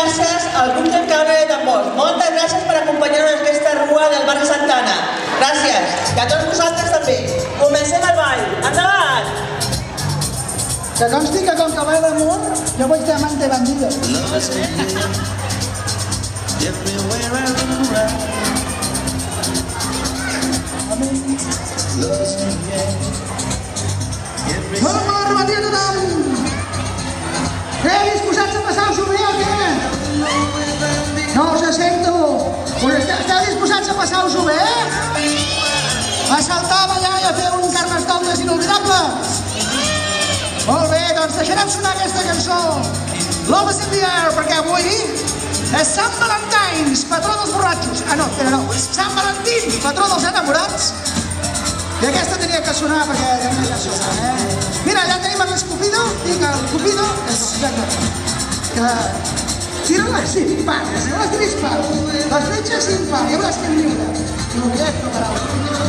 gràcies al grup del carrer de Tambors. Moltes gràcies per acompanyar-nos en aquesta rua del barri Santana. Gràcies. I a tots vosaltres també. Comencem el ball. Endavant! Que consti que com que va damunt, jo vaig de amante bandido. Molt bona a tothom! He vist passar-vos-ho bé? A saltar, a ballar i a fer un carnestoltes inolvidable? Molt bé, doncs deixarem sonar aquesta cançó. Love is in the air, perquè avui és Sant Valentins, patró dels borratxos. Ah, no, espera, no. Sant Valentín, patró dels enamorats. I aquesta tenia que sonar perquè tenia que sonar, eh? Mira, allà tenim l'Escupido, i que el Cupido... Exacte. Que tira les pares, eh? Les dispares. Les fletxes impar, i veuràs que em lliure. I ho que és, no parau.